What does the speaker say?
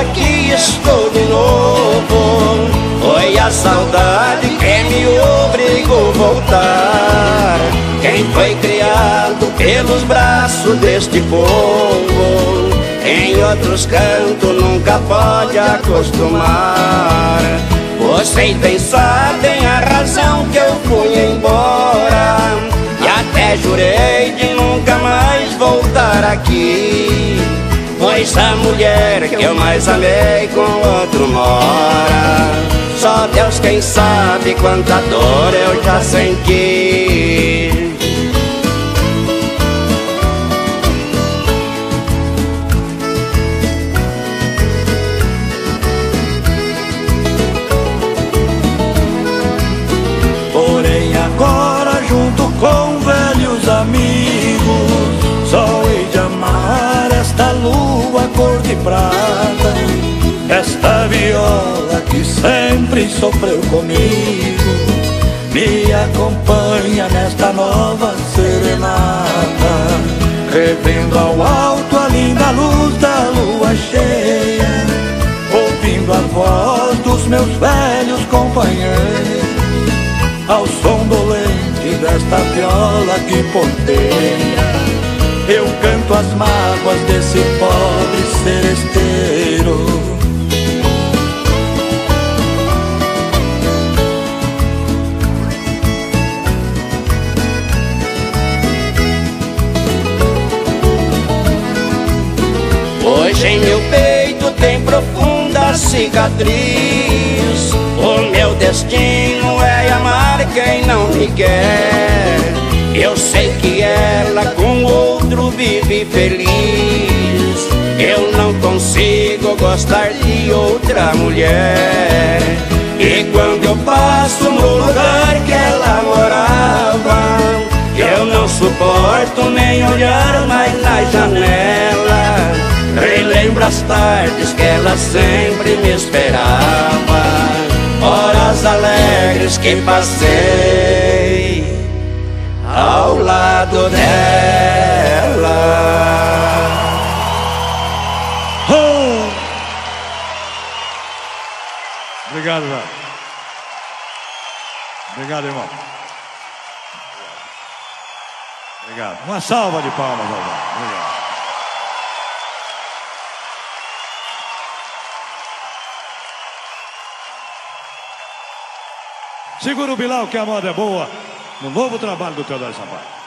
aqui estou de novo. Foi a saudade que me obrigou a voltar. Quem foi criado pelos braços deste povo, em outros cantos nunca pode acostumar. Vocês bem sabem a razão que eu fui embora. E até jurei de nunca mais voltar aqui. Pois a mulher que eu mais amei com outro mora. Só Deus quem sabe quanta dor eu já senti. Sempre sofreu comigo Me acompanha nesta nova serenata Revendo ao alto a linda luz da lua cheia Ouvindo a voz dos meus velhos companheiros ao som dolente desta viola que ponteia. Eu canto as mágoas desse pobre seresteiro. Hoje em meu peito tem profunda cicatriz. O meu destino é amar quem não me quer. Eu sei que ela com outro vive feliz. Eu não consigo gostar de outra mulher. E quando eu passo no lugar que ela morava, eu não suporto nem olhar Relembro as tardes que ela sempre me esperava, horas alegres que passei ao lado dela. Oh! Obrigado, velho. Obrigado, irmão. Obrigado. Uma salva de palmas. Obrigado. Segura o Bilal que a moda é boa. No novo trabalho do Teodoro Sampaio.